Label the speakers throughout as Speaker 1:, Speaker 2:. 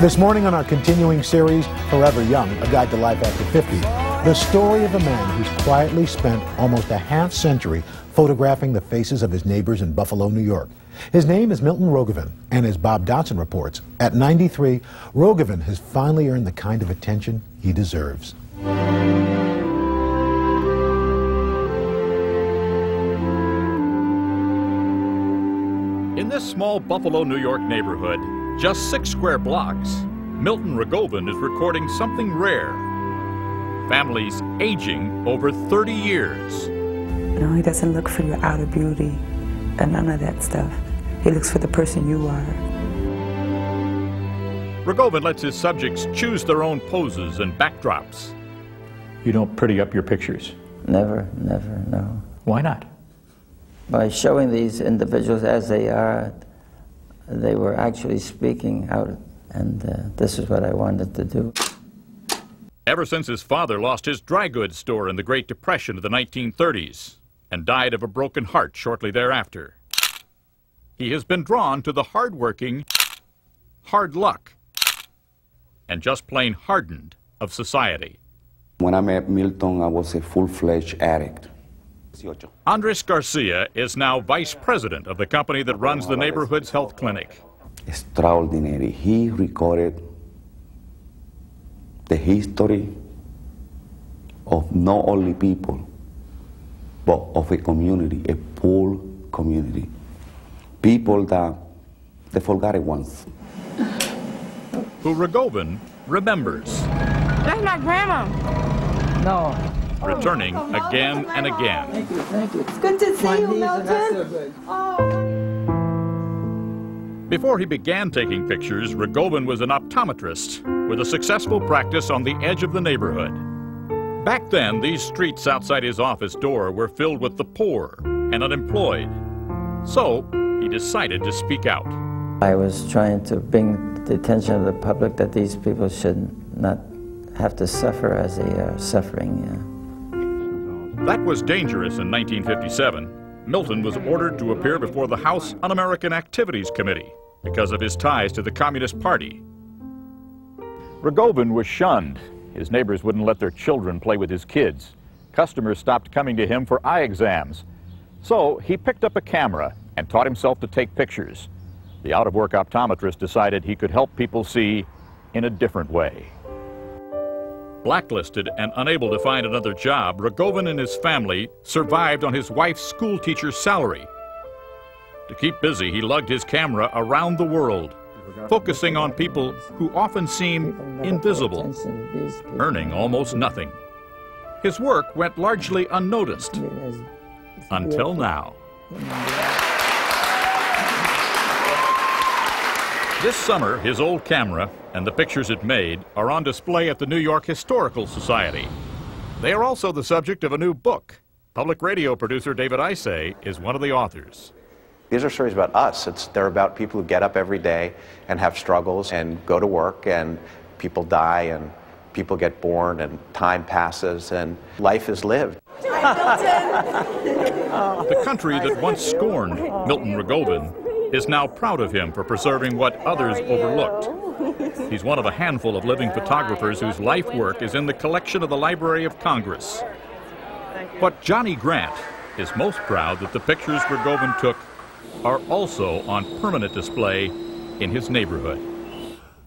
Speaker 1: This morning on our continuing series, Forever Young, A Guide to Life After 50, the story of a man who's quietly spent almost a half century photographing the faces of his neighbors in Buffalo, New York. His name is Milton Rogovin, and as Bob Dotson reports, at 93, Rogovin has finally earned the kind of attention he deserves.
Speaker 2: In this small Buffalo, New York neighborhood, just six square blocks, Milton Rogovin is recording something rare. Families aging over 30 years.
Speaker 3: You know, he doesn't look for your outer beauty and none of that stuff. He looks for the person you are.
Speaker 2: Rogovin lets his subjects choose their own poses and backdrops.
Speaker 4: You don't pretty up your pictures.
Speaker 5: Never, never, no.
Speaker 4: Why not?
Speaker 5: By showing these individuals as they are, they were actually speaking out, and uh, this is what I wanted to do.
Speaker 2: Ever since his father lost his dry goods store in the Great Depression of the 1930s and died of a broken heart shortly thereafter, he has been drawn to the hard-working, hard luck, and just plain hardened of society.
Speaker 6: When I met Milton, I was a full-fledged addict.
Speaker 2: Andres Garcia is now vice president of the company that runs the neighborhood's health clinic.
Speaker 6: Extraordinary. He recorded the history of not only people, but of a community, a poor community. People that the forgotten ones.
Speaker 2: Who Rogovin remembers.
Speaker 7: That's my grandma.
Speaker 5: No.
Speaker 2: Returning oh, again and again.
Speaker 5: Thank you, thank you.
Speaker 7: It's good to see you, Milton. Oh.
Speaker 2: Before he began taking pictures, Rogovin was an optometrist with a successful practice on the edge of the neighborhood. Back then, these streets outside his office door were filled with the poor and unemployed. So, he decided to speak out.
Speaker 5: I was trying to bring the attention of the public that these people should not have to suffer as they are suffering.
Speaker 2: That was dangerous in 1957. Milton was ordered to appear before the House Un-American Activities Committee because of his ties to the Communist Party. Rogovin was shunned. His neighbors wouldn't let their children play with his kids. Customers stopped coming to him for eye exams. So he picked up a camera and taught himself to take pictures. The out-of-work optometrist decided he could help people see in a different way. Blacklisted and unable to find another job, Rogovin and his family survived on his wife's schoolteacher's salary. To keep busy, he lugged his camera around the world, focusing on people who often seem invisible, earning almost nothing. His work went largely unnoticed until now. This summer, his old camera and the pictures it made are on display at the New York Historical Society. They are also the subject of a new book. Public radio producer David Isay is one of the authors.
Speaker 8: These are stories about us. It's, they're about people who get up every day and have struggles and go to work and people die and people get born and time passes and life is lived.
Speaker 2: The country that once scorned Milton Rogovin is now proud of him for preserving what others overlooked. He's one of a handful of living photographers whose life work is in the collection of the Library of Congress. But Johnny Grant is most proud that the pictures Rogovin took are also on permanent display in his neighborhood.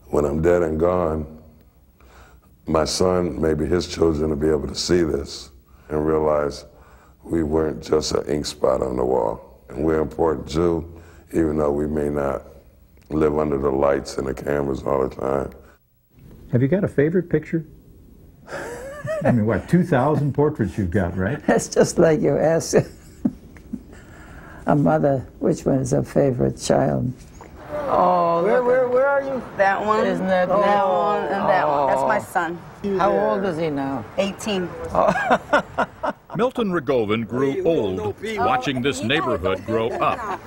Speaker 9: When I'm dead and gone, my son, maybe his children will be able to see this and realize we weren't just an ink spot on the wall. And we're important too, even though we may not live under the lights and the cameras all the time.
Speaker 4: Have you got a favorite picture? I mean, what, 2,000 portraits you've got, right?
Speaker 5: That's just like you ask a mother which one is her favorite child.
Speaker 7: Oh, where, where, where are you? That one.
Speaker 5: Isn't that
Speaker 7: that one and that one? That's my son.
Speaker 5: How old is he now?
Speaker 7: 18.
Speaker 2: Milton Rogovin grew old watching this neighborhood grow up,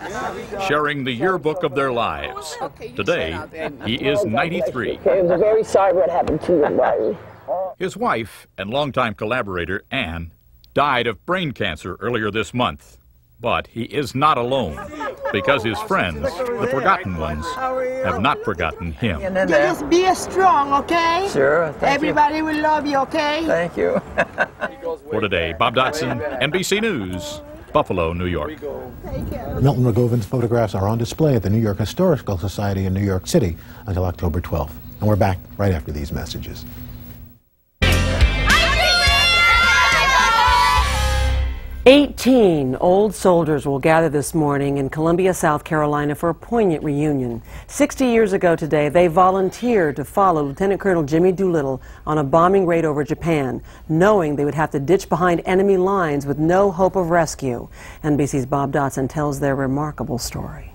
Speaker 2: sharing the yearbook of their lives. Today, he is 93.
Speaker 10: I'm very sorry what happened to you, buddy.
Speaker 2: His wife and longtime collaborator, Anne, died of brain cancer earlier this month. But he is not alone because his friends, the forgotten ones, have not forgotten him.
Speaker 7: You just be strong, okay?
Speaker 5: Sure. Thank
Speaker 7: Everybody will love you, okay?
Speaker 5: Thank you.
Speaker 2: For today, Bob Dotson, NBC News, Buffalo, New York.
Speaker 1: Milton Rogovin's photographs are on display at the New York Historical Society in New York City until October 12th. And we're back right after these messages.
Speaker 11: 18 old soldiers will gather this morning in Columbia, South Carolina for a poignant reunion. 60 years ago today, they volunteered to follow Lieutenant Colonel Jimmy Doolittle on a bombing raid over Japan, knowing they would have to ditch behind enemy lines with no hope of rescue. NBC's Bob Dotson tells their remarkable story.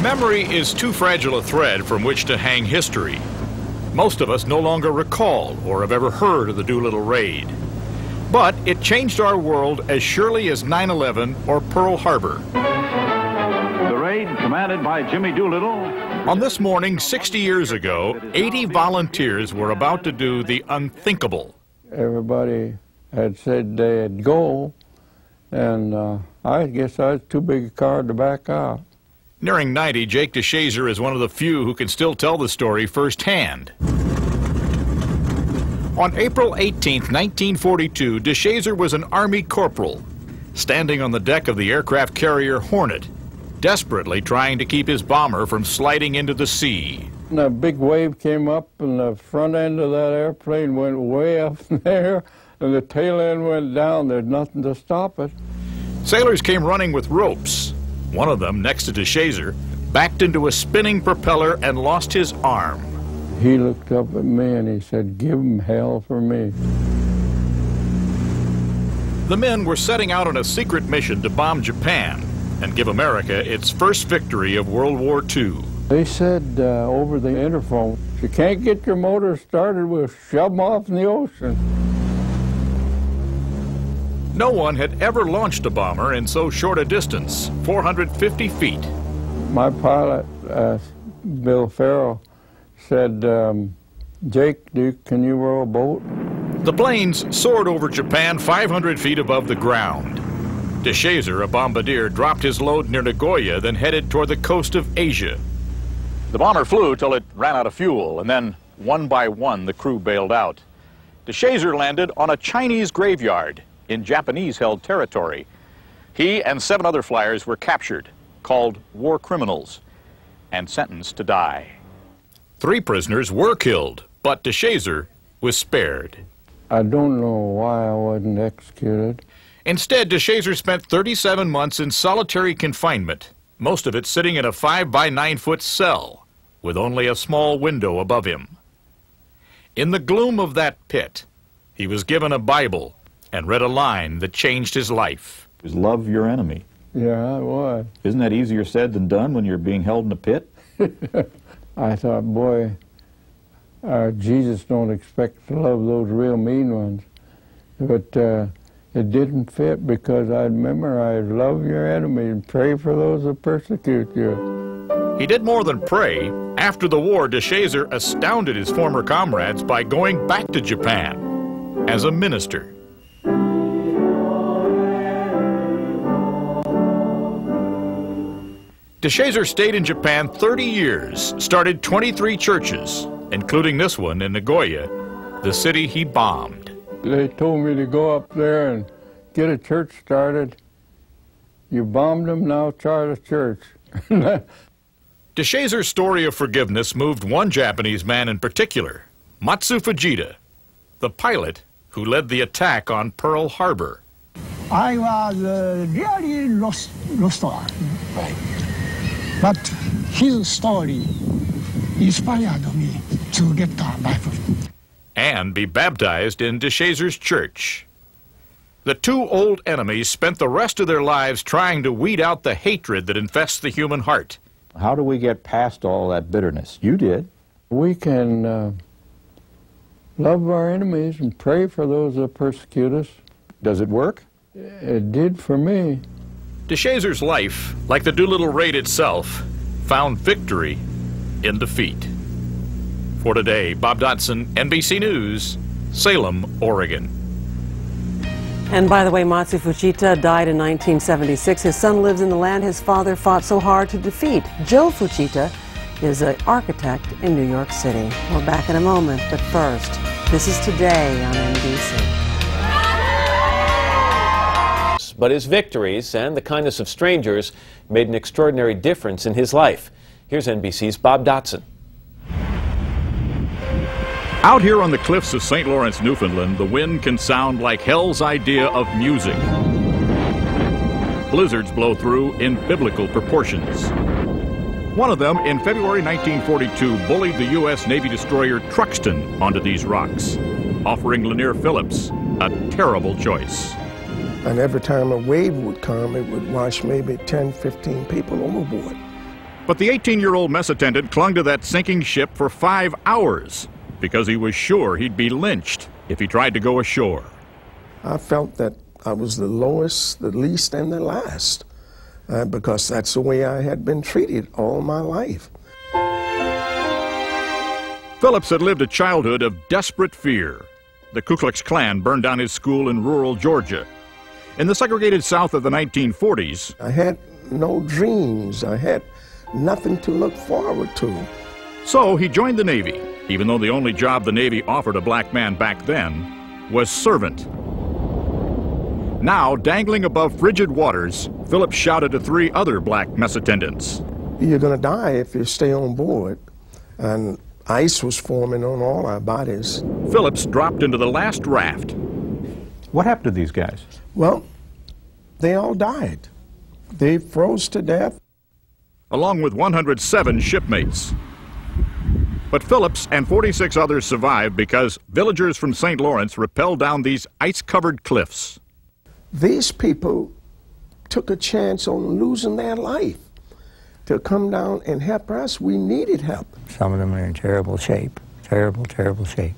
Speaker 2: Memory is too fragile a thread from which to hang history. Most of us no longer recall or have ever heard of the Doolittle raid. But it changed our world as surely as 9 11 or Pearl Harbor.
Speaker 12: The raid, commanded by Jimmy Doolittle,
Speaker 2: On this morning, 60 years ago, 80 volunteers were about to do the unthinkable.
Speaker 13: Everybody had said they'd go, and uh, I guess I was too big a card to back out.
Speaker 2: Nearing 90, Jake DeShazer is one of the few who can still tell the story firsthand. On April 18, 1942, DeShazer was an Army corporal, standing on the deck of the aircraft carrier Hornet, desperately trying to keep his bomber from sliding into the sea.
Speaker 13: And a big wave came up, and the front end of that airplane went way up there, and the tail end went down. There's nothing to stop it.
Speaker 2: Sailors came running with ropes. One of them, next to DeShazer, backed into a spinning propeller and lost his arm.
Speaker 13: He looked up at me and he said, give 'em hell for me.
Speaker 2: The men were setting out on a secret mission to bomb Japan and give America its first victory of World War II.
Speaker 13: They said uh, over the interphone, if you can't get your motor started, we'll shove 'em off in the ocean.
Speaker 2: No one had ever launched a bomber in so short a distance 450 feet.
Speaker 13: My pilot, uh, Bill Farrow, said, um, Jake, do, can you row a boat?
Speaker 2: The planes soared over Japan 500 feet above the ground. DeShazer, a bombardier, dropped his load near Nagoya, then headed toward the coast of Asia. The bomber flew till it ran out of fuel, and then, one by one, the crew bailed out. DeShazer landed on a Chinese graveyard in Japanese-held territory. He and seven other flyers were captured, called war criminals, and sentenced to die. Three prisoners were killed, but DeShazer was spared.
Speaker 13: I don't know why I wasn't executed.
Speaker 2: Instead, DeShazer spent 37 months in solitary confinement, most of it sitting in a 5 by 9 foot cell with only a small window above him. In the gloom of that pit, he was given a Bible and read a line that changed his life.
Speaker 4: Is love your enemy?
Speaker 13: Yeah, I was.
Speaker 4: Isn't that easier said than done when you're being held in a pit?
Speaker 13: I thought, boy, uh, Jesus don't expect to love those real mean ones. But uh, it didn't fit because I'd memorized love your enemy and pray for those that persecute you.
Speaker 2: He did more than pray. After the war, DeShazer astounded his former comrades by going back to Japan as a minister. DeShazer stayed in Japan 30 years, started 23 churches, including this one in Nagoya, the city he bombed.
Speaker 13: They told me to go up there and get a church started. You bombed them, now start a church.
Speaker 2: DeShazer's story of forgiveness moved one Japanese man in particular, Mitsuo Fuchida, the pilot who led the attack on Pearl Harbor.
Speaker 14: I was uh, really lost, lost one. Right. But his story inspired me to get the Bible.
Speaker 2: and be baptized in DeShazer's church. The two old enemies spent the rest of their lives trying to weed out the hatred that infests the human heart.
Speaker 4: How do we get past all that bitterness? You did.
Speaker 13: We can uh, love our enemies and pray for those that persecute us.
Speaker 4: Does it work?
Speaker 13: It did for me.
Speaker 2: DeShazer's life, like the Doolittle raid itself, found victory in defeat. For today, Bob Dotson, NBC News, Salem, Oregon.
Speaker 11: And by the way, Mitsuo Fuchida died in 1976. His son lives in the land his father fought so hard to defeat. Joe Fuchida is an architect in New York City. We're back in a moment, but first, this is Today on NBC.
Speaker 15: But his victories and the kindness of strangers made an extraordinary difference in his life. Here's NBC's Bob Dotson.
Speaker 2: Out here on the cliffs of St. Lawrence, Newfoundland, the wind can sound like hell's idea of music. Blizzards blow through in biblical proportions. One of them, in February 1942, bullied the U.S. Navy destroyer Truxtun onto these rocks, offering Lanier Phillips a terrible choice.
Speaker 16: And every time a wave would come, it would wash maybe 10, 15 people overboard.
Speaker 2: But the 18 year old mess attendant clung to that sinking ship for five hours because he was sure he'd be lynched if he tried to go ashore.
Speaker 16: I felt that I was the lowest, the least, and the last uh, because that's the way I had been treated all my life.
Speaker 2: Phillips had lived a childhood of desperate fear. The Ku Klux Klan burned down his school in rural Georgia. In the segregated South of the 1940s,
Speaker 16: I had no dreams. I had nothing to look forward to.
Speaker 2: So he joined the Navy even though the only job the Navy offered a black man back then was servant. Now, dangling above frigid waters, Phillips shouted to three other black mess attendants.
Speaker 16: You're going to die if you stay on board. And ice was forming on all our bodies.
Speaker 2: Phillips dropped into the last raft.
Speaker 4: What happened to these guys?
Speaker 16: Well, they all died. They froze to death.
Speaker 2: Along with 107 shipmates. But Phillips and 46 others survived because villagers from St. Lawrence rappelled down these ice covered cliffs.
Speaker 16: These people took a chance on losing their life to come down and help us. We needed help.
Speaker 17: Some of them are in terrible shape. Terrible, terrible shape.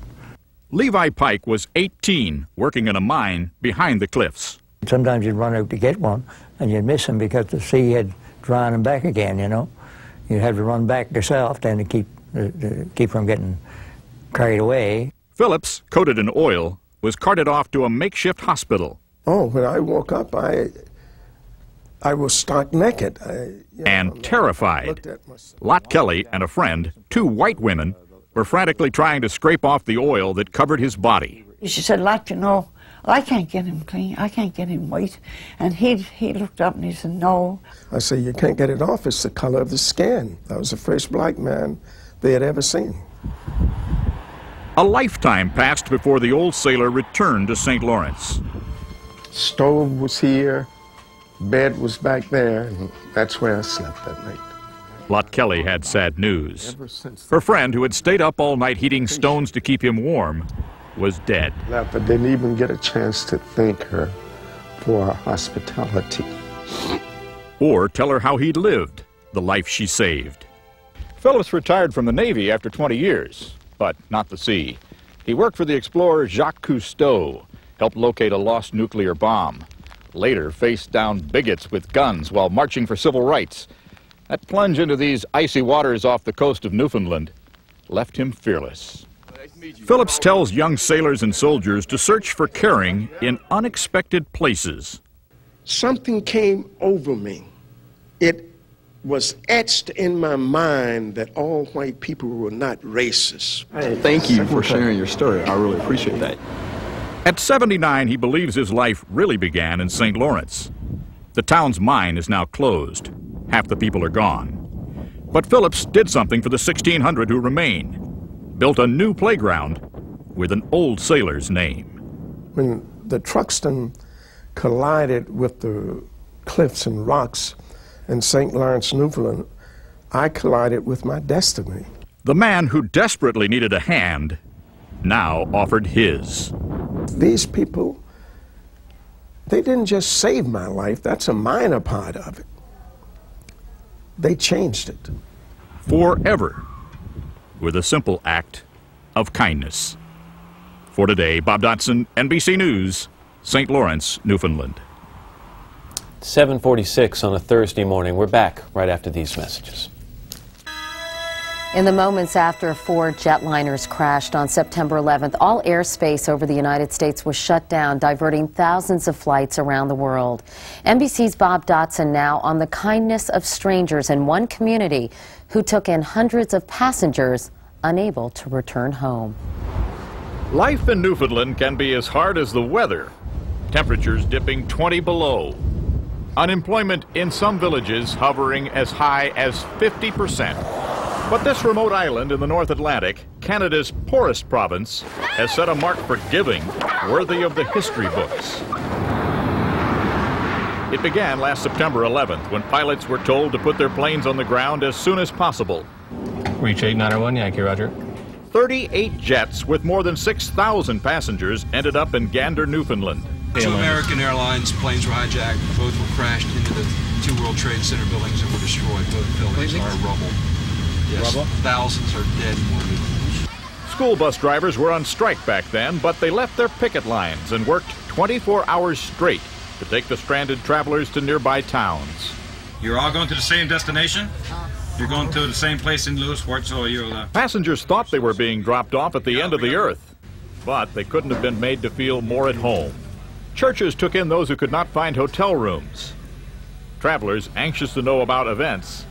Speaker 2: Levi Pike was 18, working in a mine behind the cliffs.
Speaker 17: Sometimes you'd run out to get one, and you'd miss them because the sea had drawn them back again, you know. You'd have to run back yourself then to keep to keep from getting carried away.
Speaker 2: Phillips, coated in oil, was carted off to a makeshift hospital.
Speaker 16: Oh, when I woke up, I I was stark naked. I, you
Speaker 2: know, and terrified. Lot Kelly and a friend, two white women, were frantically trying to scrape off the oil that covered his body.
Speaker 18: She said, like, you know, I can't get him clean. I can't get him white. And he, he looked up and he said, no.
Speaker 16: I said, you can't get it off. It's the color of the skin. I was the first black man they had ever seen.
Speaker 2: A lifetime passed before the old sailor returned to St. Lawrence.
Speaker 16: Stove was here, bed was back there, and that's where I slept that night.
Speaker 2: Lot Kelly had sad news. Her friend, who had stayed up all night heating stones to keep him warm, was dead.
Speaker 16: I didn't even get a chance to thank her for her hospitality.
Speaker 2: Or tell her how he'd lived, the life she saved. Phillips retired from the Navy after 20 years, but not the sea. He worked for the explorer Jacques Cousteau, helped locate a lost nuclear bomb, later faced down bigots with guns while marching for civil rights. That plunge into these icy waters off the coast of Newfoundland left him fearless. Phillips tells young sailors and soldiers to search for caring in unexpected places.
Speaker 16: Something came over me. It was etched in my mind that all white people were not racist.
Speaker 19: Hey, thank you for sharing your story. I really appreciate that.
Speaker 2: At 79, he believes his life really began in St. Lawrence. The town's mine is now closed. Half the people are gone. But Phillips did something for the 1,600 who remain. Built a new playground with an old sailor's name.
Speaker 16: When the Truxtun collided with the cliffs and rocks, in St. Lawrence, Newfoundland, I collided with my destiny.
Speaker 2: The man who desperately needed a hand now offered his.
Speaker 16: These people, they didn't just save my life, that's a minor part of it. They changed it.
Speaker 2: Forever, with a simple act of kindness. For today, Bob Dotson, NBC News, St. Lawrence, Newfoundland.
Speaker 15: 746 on a Thursday morning. We're back right after these messages.
Speaker 20: In the moments after four jetliners crashed on September 11th, all airspace over the United States was shut down, diverting thousands of flights around the world. NBC's Bob Dotson now on the kindness of strangers in one community who took in hundreds of passengers unable to return home.
Speaker 2: Life in Newfoundland can be as hard as the weather. Temperatures dipping 20 below. Unemployment in some villages hovering as high as 50 percent. But this remote island in the North Atlantic, Canada's poorest province, has set a mark for giving worthy of the history books. It began last September 11th when pilots were told to put their planes on the ground as soon as possible.
Speaker 21: Reach 8901 Yankee, Roger.
Speaker 2: 38 jets with more than 6,000 passengers ended up in Gander, Newfoundland.
Speaker 22: Two American Airlines planes were hijacked. Both were crashed into the two World Trade Center buildings and were destroyed. Both buildings are rubble. Yes, Rubble? thousands are dead and.
Speaker 2: School bus drivers were on strike back then, but they left their picket lines and worked 24 hours straight to take the stranded travelers to nearby towns.
Speaker 23: You're all going to the same destination? You're going to the same place in Lewisporte, so you'll... Uh...
Speaker 2: Passengers thought they were being dropped off at the end of the earth, but they couldn't have been made to feel more at home. Churches took in those who could not find hotel rooms. Travelers, anxious to know about events,